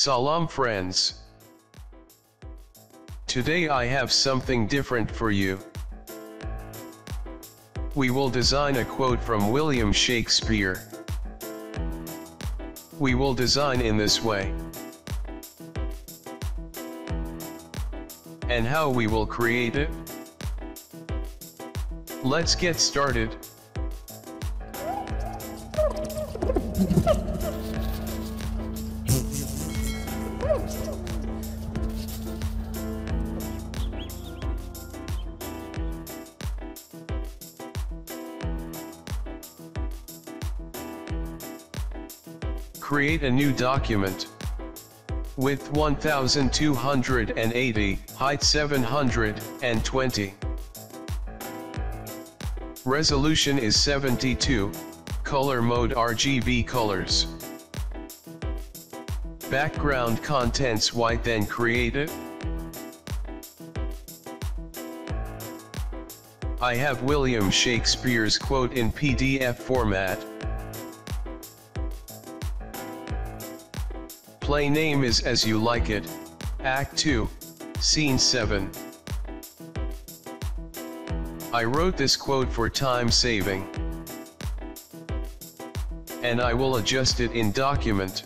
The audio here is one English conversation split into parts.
Salam friends. Today I have something different for you. We will design a quote from William Shakespeare. We will design in this way. And how we will create it? Let's get started. Create a new document. Width 1280, height 720. Resolution is 72, color mode RGB colors. Background contents white then create it. I have William Shakespeare's quote in PDF format. Play name is As You Like It, Act 2, Scene 7. I wrote this quote for time saving. And I will adjust it in document.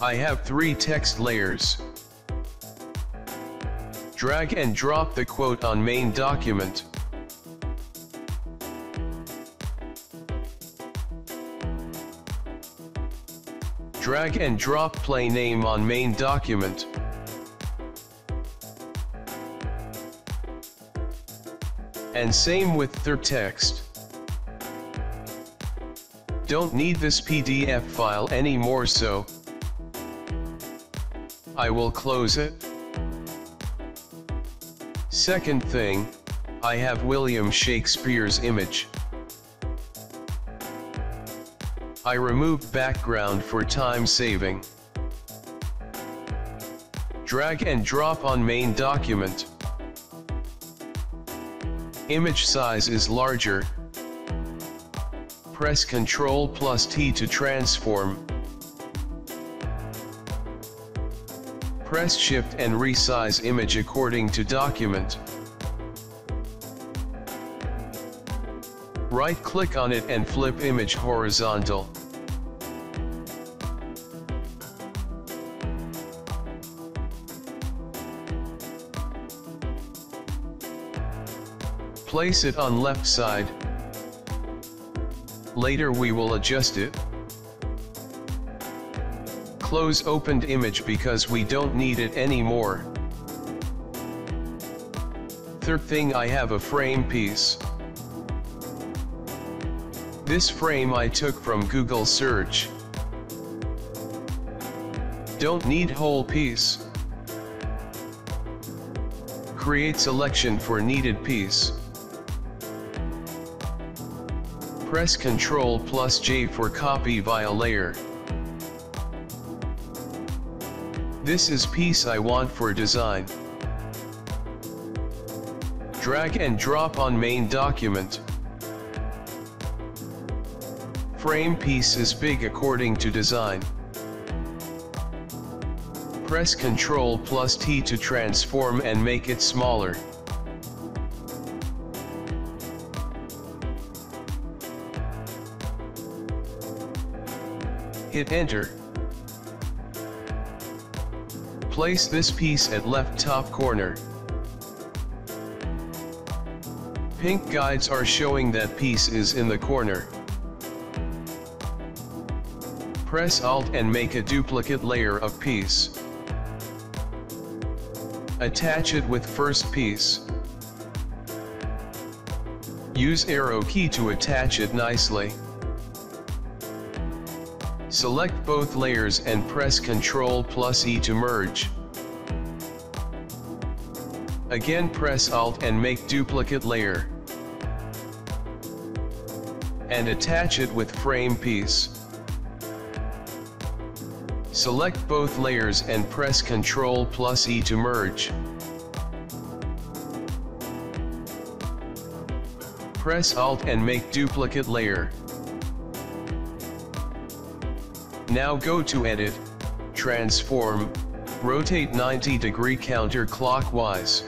I have three text layers. Drag and drop the quote on main document. Drag and drop play name on main document. And same with third text. Don't need this PDF file anymore so I will close it. Second thing, I have William Shakespeare's image. I removed background for time saving. Drag and drop on main document. Image size is larger. Press Ctrl plus T to transform. Press Shift and resize image according to document. Right click on it and flip image horizontal. Place it on left side. Later we will adjust it. Close opened image because we don't need it anymore. Third thing I have a frame piece. This frame I took from Google search. Don't need whole piece. Create selection for needed piece. Press Ctrl plus J for copy via layer. This is piece I want for design. Drag and drop on main document. Frame piece is big according to design. Press Ctrl plus T to transform and make it smaller. Hit enter. Place this piece at left top corner. Pink guides are showing that piece is in the corner. Press Alt and make a duplicate layer of piece. Attach it with first piece. Use arrow key to attach it nicely. Select both layers and press Ctrl plus E to merge. Again press Alt and make duplicate layer. And attach it with frame piece. Select both layers and press Ctrl plus E to merge. Press Alt and make duplicate layer. Now go to edit, transform, rotate 90 degree counterclockwise.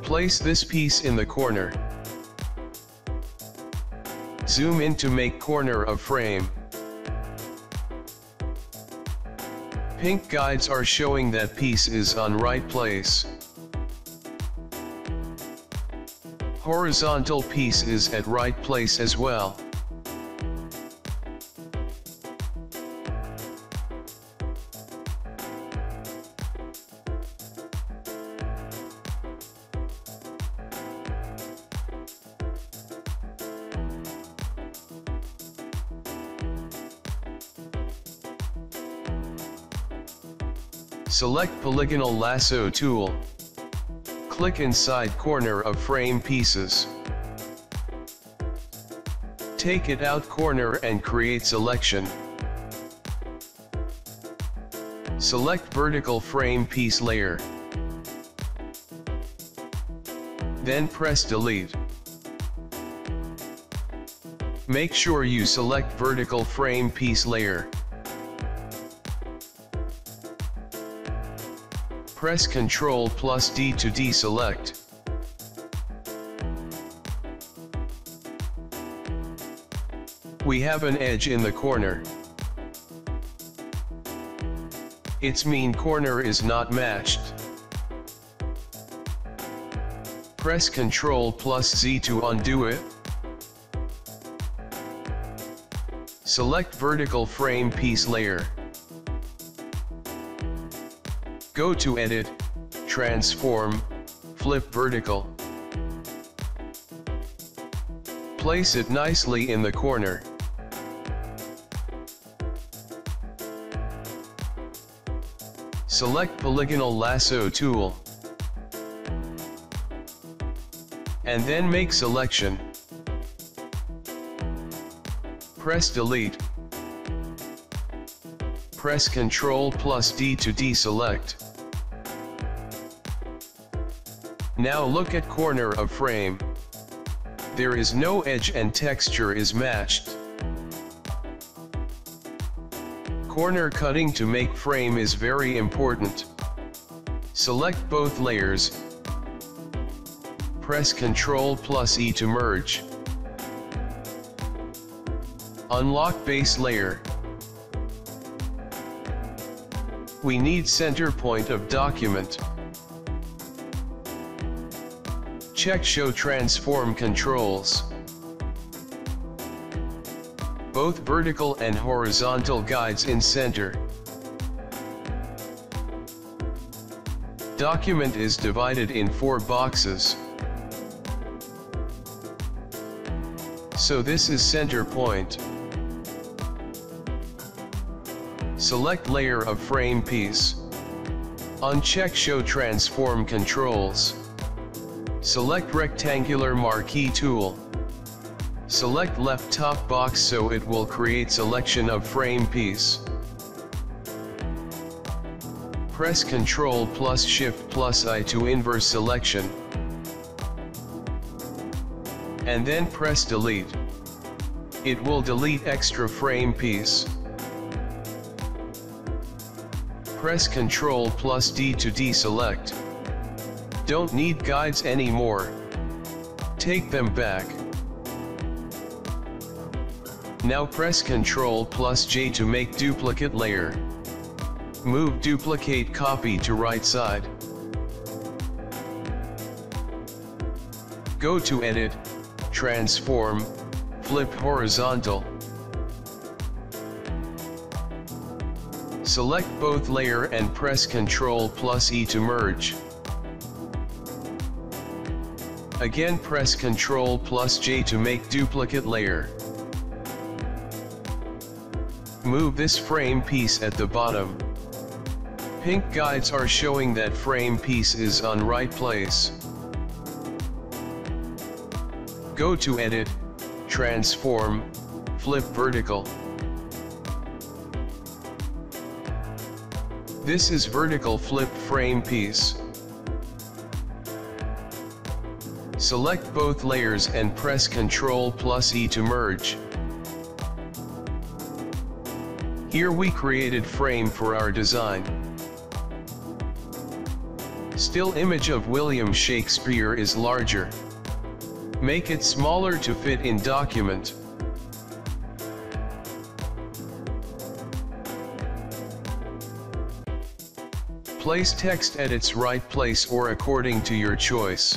Place this piece in the corner. Zoom in to make corner of frame. Pink guides are showing that piece is on right place. Horizontal piece is at right place as well. Select Polygonal Lasso tool. Click inside corner of frame pieces. Take it out corner and create selection. Select vertical frame piece layer. Then press delete. Make sure you select vertical frame piece layer. Press Ctrl plus D to deselect. We have an edge in the corner. Its mean corner is not matched. Press Ctrl plus Z to undo it. Select vertical frame piece layer. Go to Edit, Transform, Flip Vertical. Place it nicely in the corner. Select Polygonal Lasso tool. And then make selection. Press delete. Press Ctrl plus D to deselect. Now look at corner of frame. There is no edge and texture is matched. Corner cutting to make frame is very important. Select both layers. Press Ctrl plus E to merge. Unlock base layer. We need center point of document. Check Show Transform Controls. Both vertical and horizontal guides in center. Document is divided in four boxes. So this is center point. Select layer of frame piece. Uncheck Show Transform Controls. Select rectangular marquee tool. Select left top box so it will create selection of frame piece. Press Ctrl plus Shift plus I to inverse selection. And then press delete. It will delete extra frame piece. Press Ctrl plus D to deselect. Don't need guides anymore. Take them back. Now press Ctrl plus J to make duplicate layer. Move duplicate copy to right side. Go to edit, transform, flip horizontal. Select both layer and press Ctrl plus E to merge. Again press Ctrl plus J to make duplicate layer. Move this frame piece at the bottom. Pink guides are showing that frame piece is on right place. Go to Edit, Transform, Flip Vertical. This is vertical flip frame piece. Select both layers and press Ctrl plus E to merge. Here we created frame for our design. Still image of William Shakespeare is larger. Make it smaller to fit in document. Place text at its right place or according to your choice.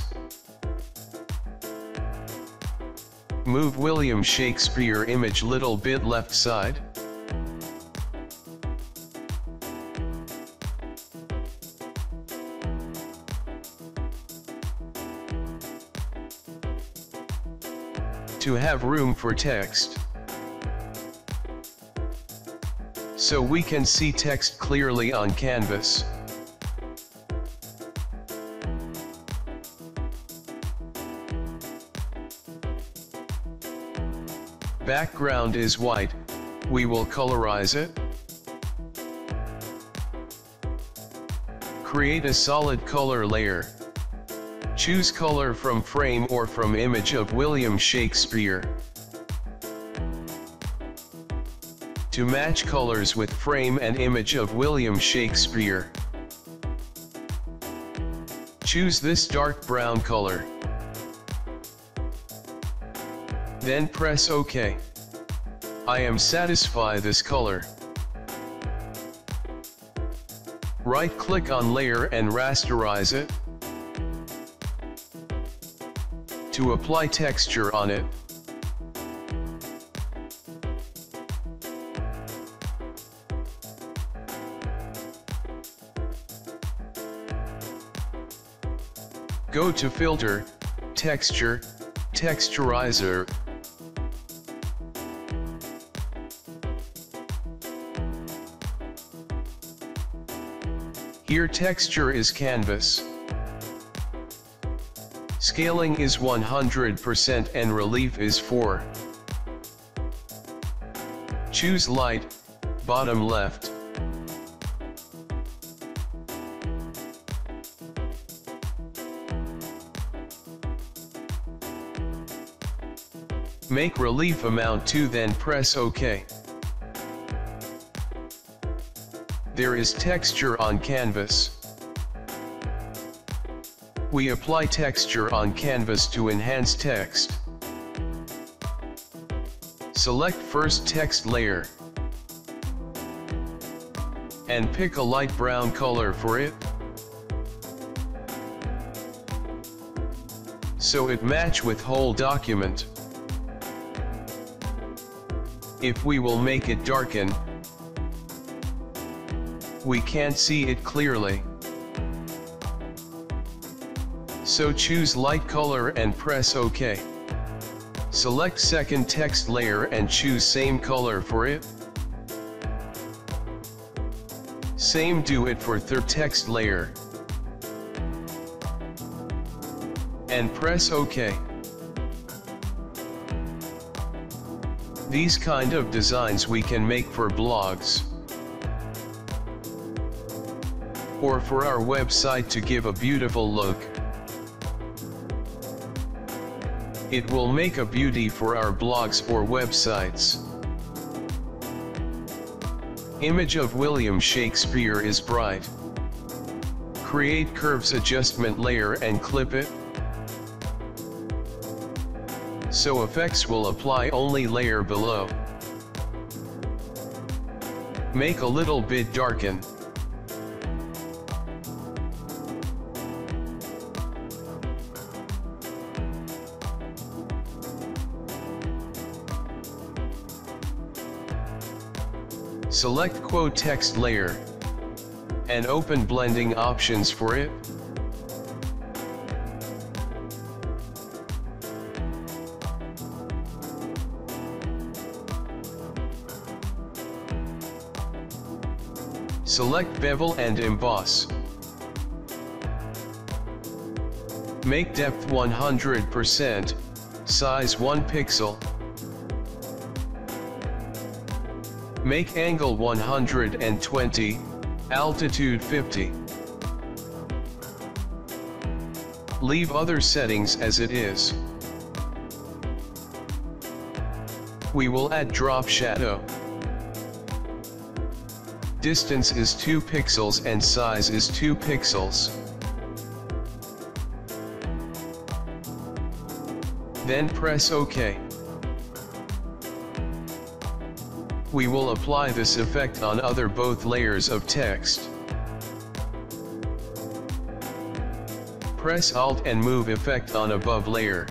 Move William Shakespeare image little bit left side. To have room for text. So we can see text clearly on canvas. Background is white, we will colorize it. Create a solid color layer. Choose color from frame or from image of William Shakespeare. To match colors with frame and image of William Shakespeare. Choose this dark brown color. Then press OK. I am satisfied this color. Right click on layer and rasterize it. To apply texture on it. Go to filter, texture, texturizer, Here texture is canvas. Scaling is 100% and relief is 4. Choose light, bottom left. Make relief amount 2 then press OK. There is texture on canvas. We apply texture on canvas to enhance text. Select first text layer. And pick a light brown color for it. So it match with whole document. If we will make it darken, we can't see it clearly. So choose light color and press OK. Select second text layer and choose same color for it. Same do it for third text layer. And press OK. These kind of designs we can make for blogs or for our website to give a beautiful look. It will make a beauty for our blogs or websites. Image of William Shakespeare is bright. Create curves adjustment layer and clip it. So effects will apply only layer below. Make a little bit darken. Select quote text layer. And open blending options for it. Select bevel and emboss. Make depth 100%, size 1 pixel, Make angle 120, altitude 50. Leave other settings as it is. We will add drop shadow. Distance is 2 pixels and size is 2 pixels. Then press OK. We will apply this effect on other both layers of text. Press Alt and move effect on above layer.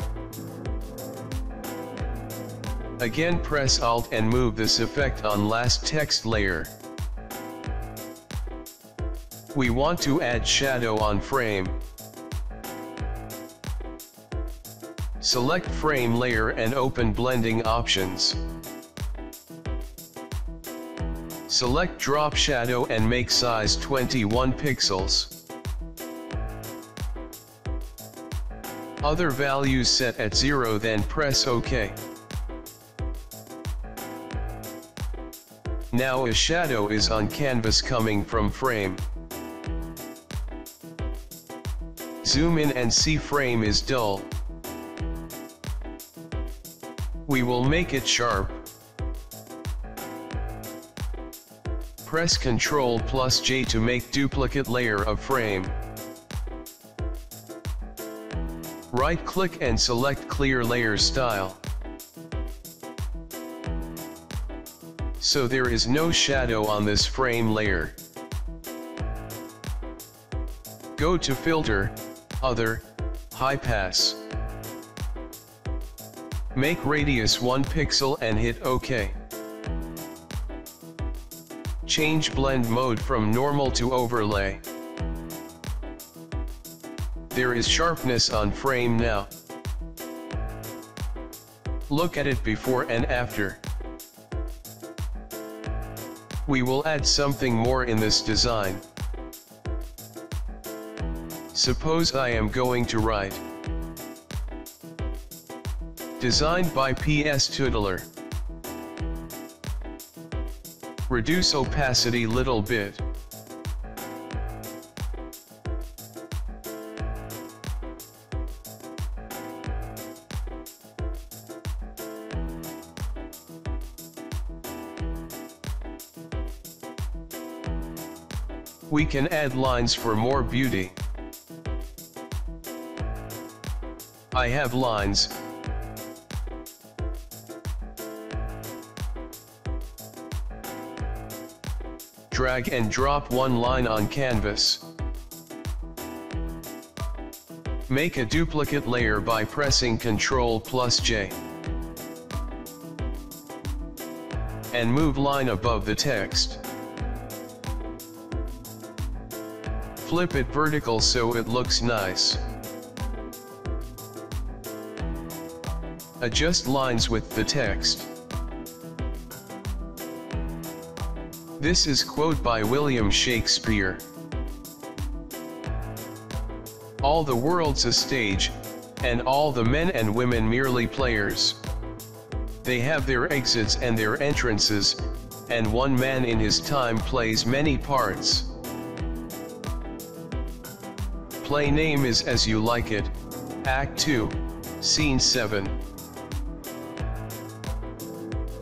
Again press Alt and move this effect on last text layer. We want to add shadow on frame. Select frame layer and open blending options. Select drop shadow and make size 21 pixels. Other values set at 0 then press OK. Now a shadow is on canvas coming from frame. Zoom in and see frame is dull. We will make it sharp. Press Ctrl plus J to make duplicate layer of frame. Right click and select clear layer style. So there is no shadow on this frame layer. Go to filter, other, high pass. Make radius 1 pixel and hit OK. Change blend mode from normal to overlay. There is sharpness on frame now. Look at it before and after. We will add something more in this design. Suppose I am going to write. Designed by P.S. Tutelar. Reduce opacity little bit. We can add lines for more beauty. I have lines. Drag and drop one line on canvas. Make a duplicate layer by pressing Ctrl plus J. And move line above the text. Flip it vertical so it looks nice. Adjust lines with the text. This is quote by William Shakespeare. All the world's a stage, and all the men and women merely players. They have their exits and their entrances, and one man in his time plays many parts. Play name is As You Like It, Act 2, Scene 7.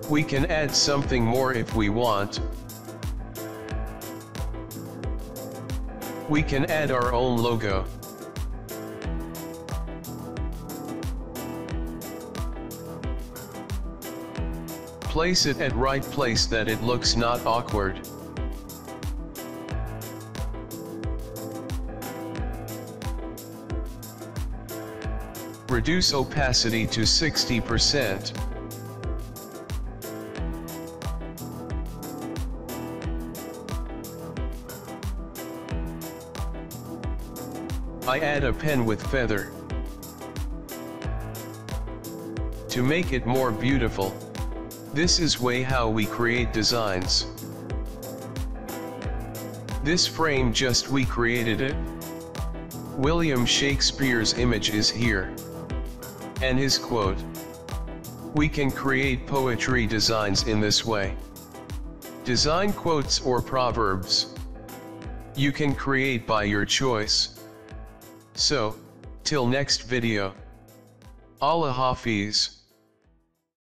We can add something more if we want. We can add our own logo. Place it at right place that it looks not awkward. Reduce opacity to 60%. I add a pen with feather. To make it more beautiful, this is way how we create designs. This frame just we created it. William Shakespeare's image is here. And his quote. We can create poetry designs in this way. Design quotes or proverbs. You can create by your choice. So, till next video. Allah Hafiz.